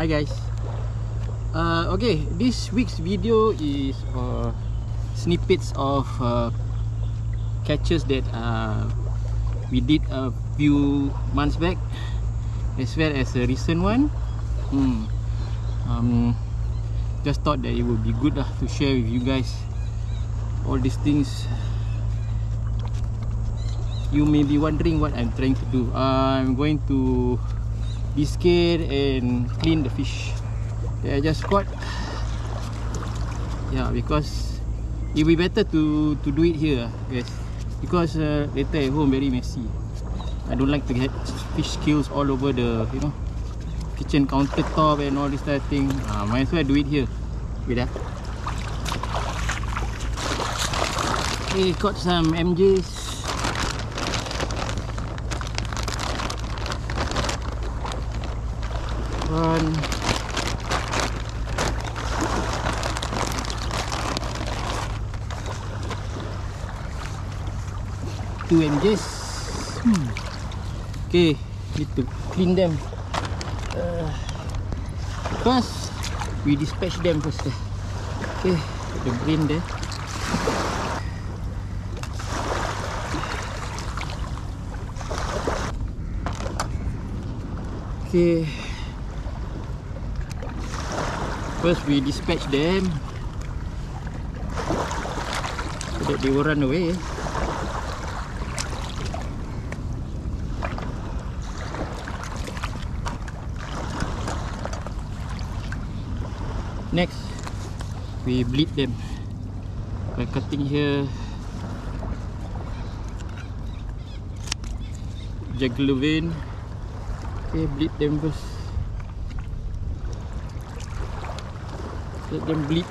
Hi guys. Uh, okay, this week's video is uh, snippets of uh, catches that uh, we did a few months back, as well as a recent one. Hmm. Um, just thought that it would be good uh, to share with you guys all these things. You may be wondering what I'm trying to do. I'm going to biscuit and clean the fish that I just caught. Yeah, because it will be better to to do it here, guys. Because uh, later at home very messy. I don't like to get fish kills all over the you know kitchen countertop and all this type of thing. Uh, might as well do it here. Wait ah. Okay, caught some MJs. One. Two MJs. Hmm. Okay, need to clean them. Uh, first, we dispatch them first. eh. Okay, the brain there. Okay. First we dispatch them so that they will run away. Next, we bleed them by cutting here jugular vein. Okay, bleed them first. Let them bleed.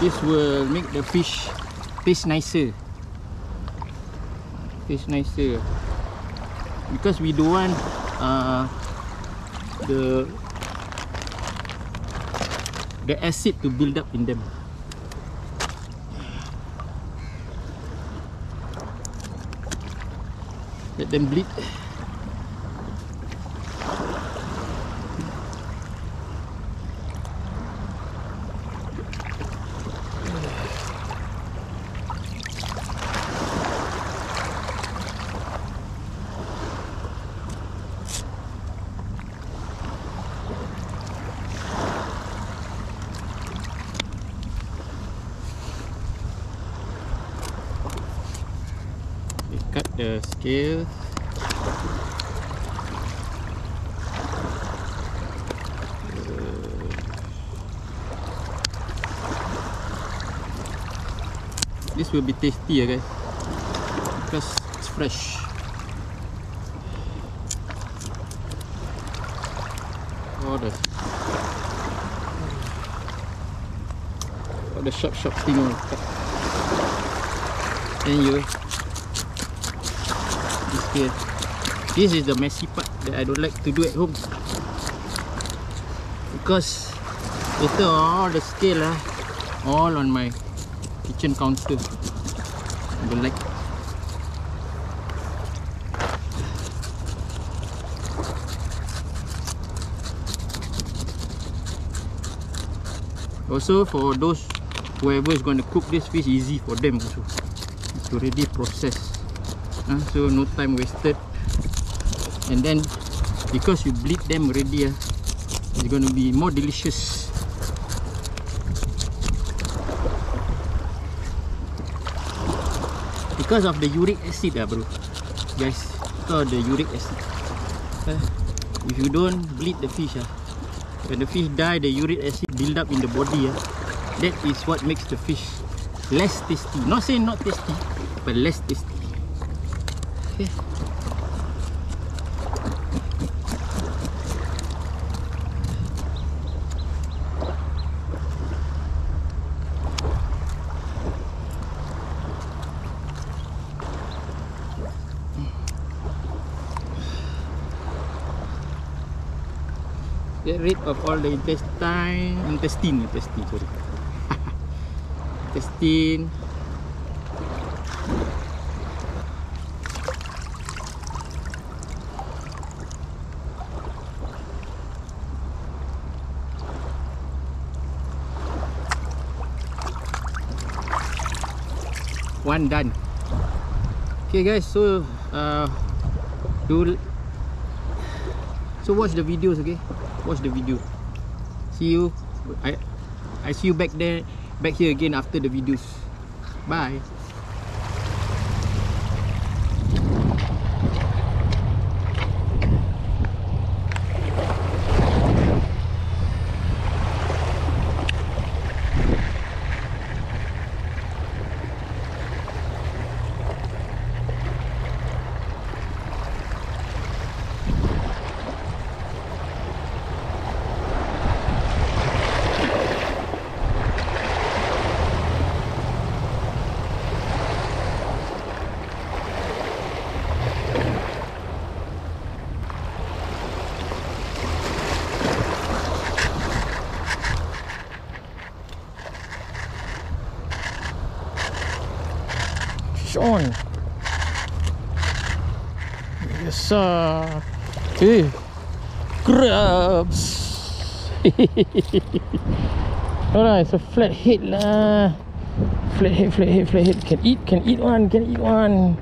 This will make the fish taste nicer. Taste nicer. Because we don't want uh, the the acid to build up in them. Let them bleed. The scales. This will be tasty, guys, because it's fresh. All the all the sharp, sharp thing on. Then you here. This is the messy part that I don't like to do at home. Because later all the scale ah, all on my kitchen counter. I don't like. Also for those whoever is going to cook this fish easy for them also. It's already processed. Ah, so no time wasted. And then because you bleed them already ah, it's going to be more delicious. Because of the uric acid ah bro. Guys because the uric acid. Ah, if you don't bleed the fish ah, when the fish die the uric acid build up in the body ah, that is what makes the fish less tasty. Not saying not tasty but less tasty Okay. Get rid of all the intestine, intestine, intestine, sorry. intestine. One done okay guys so uh do so watch the videos okay? Watch the video. See you. I i see you back there back here again after the videos. Bye Yes, sir. Okay. Crabs. Alright, it's a flat head lah. Flat head, flat head, flat head. Can eat, can eat one, can eat one.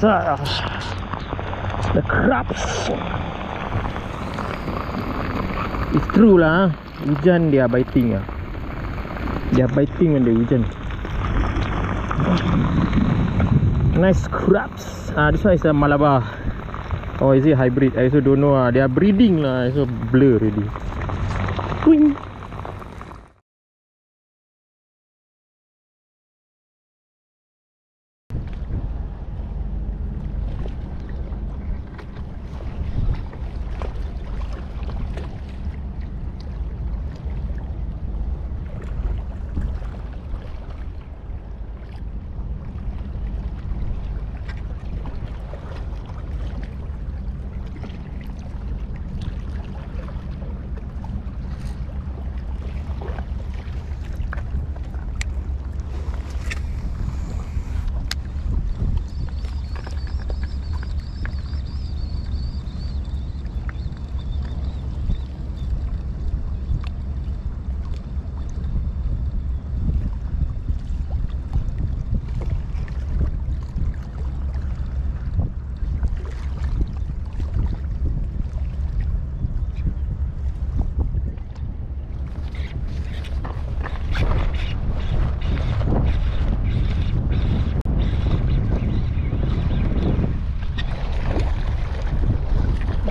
Sir. The crabs. It's true lah. ah. Hujan dia biting ah. Dia biting when dia hujan. Nice crabs. Ah, this one is a Malabar. Or is it hybrid? I also don't know ah. They are breeding lah. Also blur already. Twing.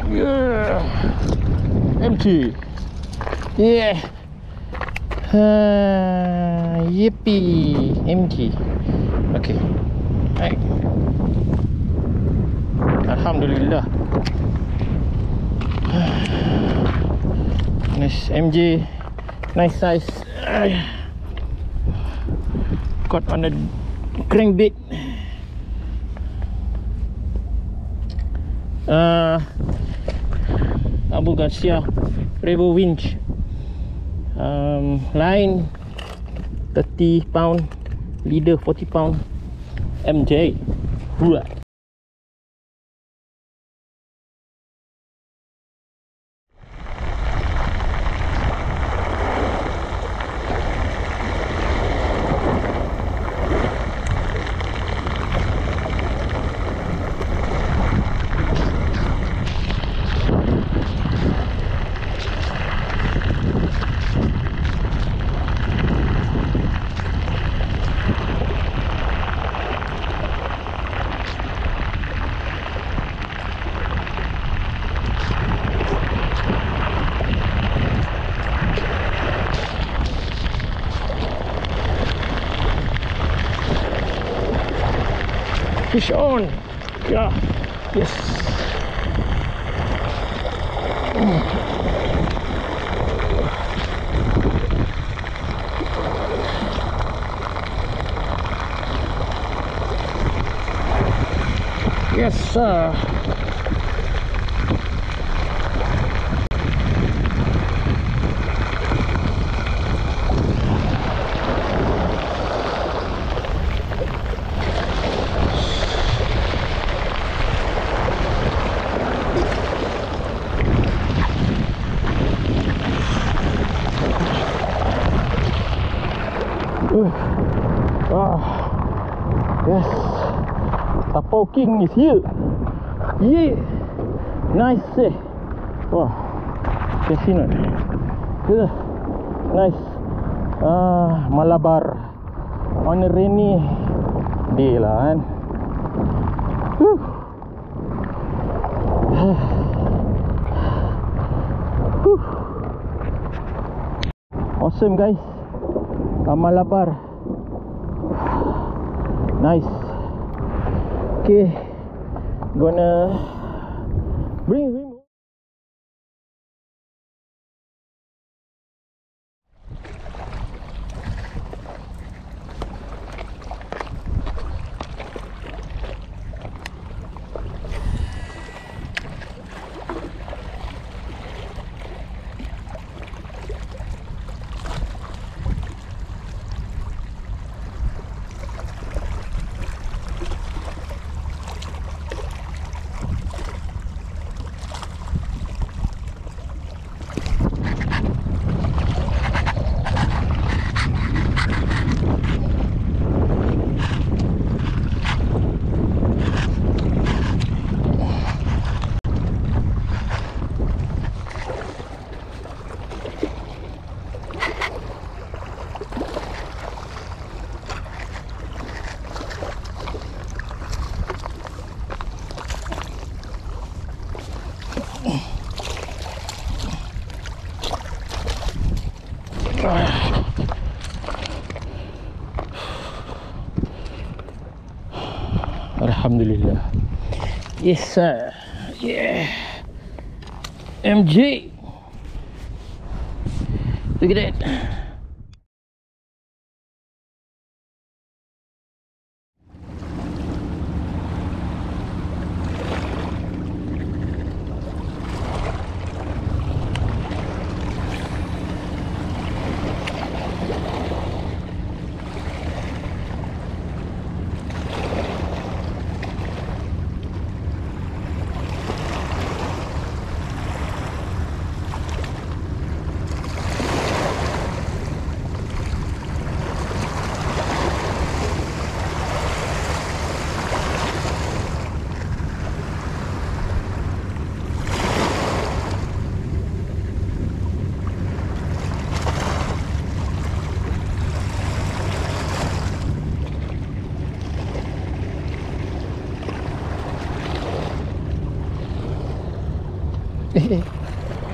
Yeah. Empty. Yeah. Uh, yippee. Empty. Okay. Right. Alhamdulillah. Nice MJ. Nice size. Caught on the crankbait. uh, Abu Garcia Revo winch um, line 30 pound leader 40 pound MJ Right. Fish on. Yeah. Yes. Yes, sir. Tapau King is here. Yeah. Nice. Eh. Wah. Can see not? Nice. Ah, Malabar. On a rainy day lah kan. Awesome guys. Ah, Malabar. Nice. Okay. Gonna bring him. Yes sir. Yeah. MG. Look at that.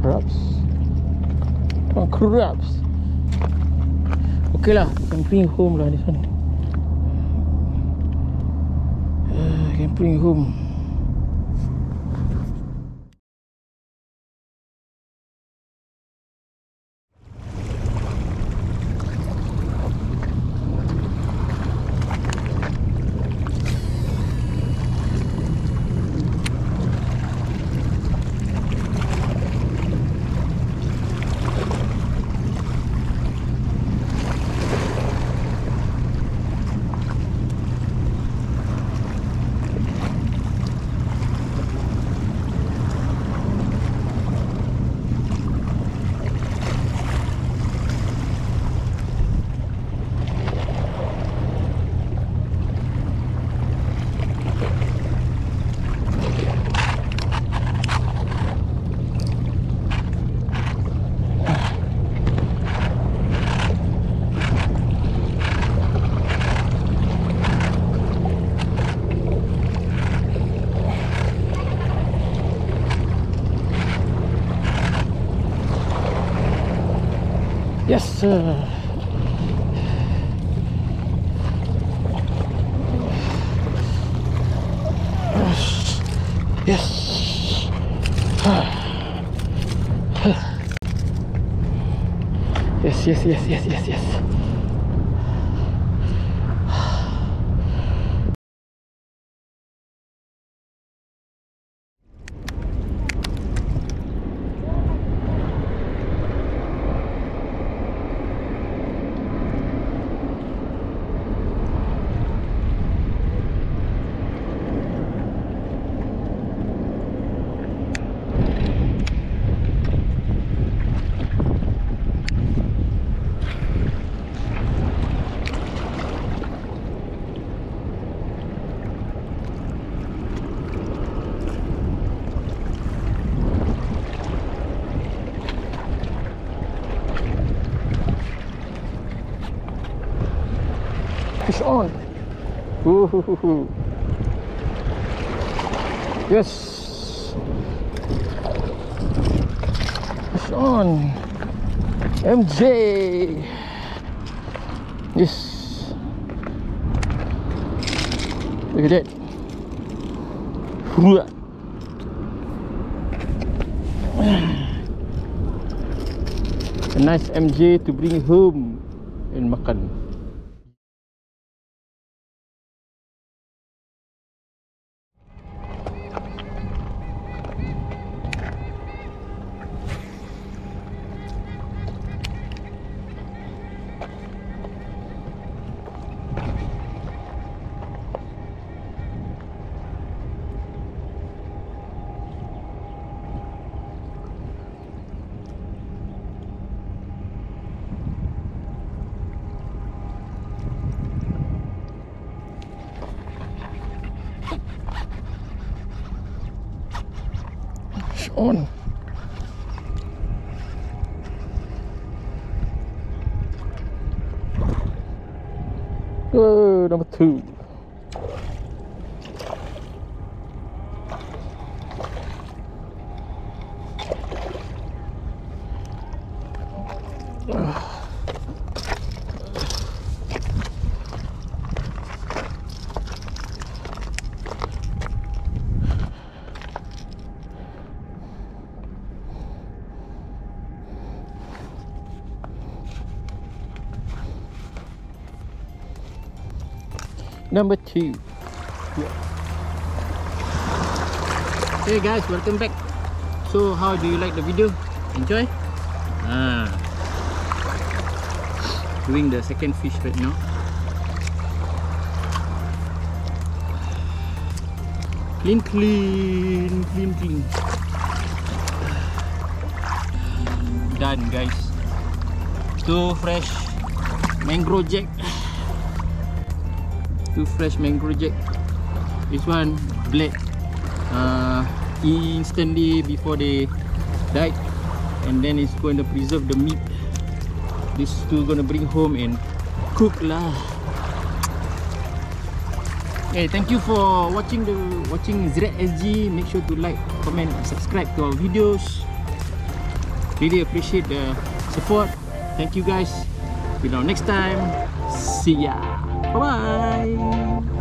crabs. Oh, crabs. Okay lah, can bring home lah this one. Uh, can bring home. Yes, sir. Yes. Yes, yes, yes, yes, yes, yes. Yes. Fish on. MJ. Yes. Look at that. A nice MJ to bring home and makan. On. Oh, number two. Number two. Hey guys, welcome back. So how do you like the video? Enjoy? Ah. Doing the second fish right now. Clean, clean, clean, clean. Done guys. Two fresh mangrove jack. Two fresh mangrove jack. This one bled uh, instantly before they died and then it's going to preserve the meat this two gonna bring home and cook lah Okay, thank you for watching the watching ZSG. Make sure to like, comment, and subscribe to our videos. Really appreciate the support. Thank you guys. Till next time. See ya. Bye bye.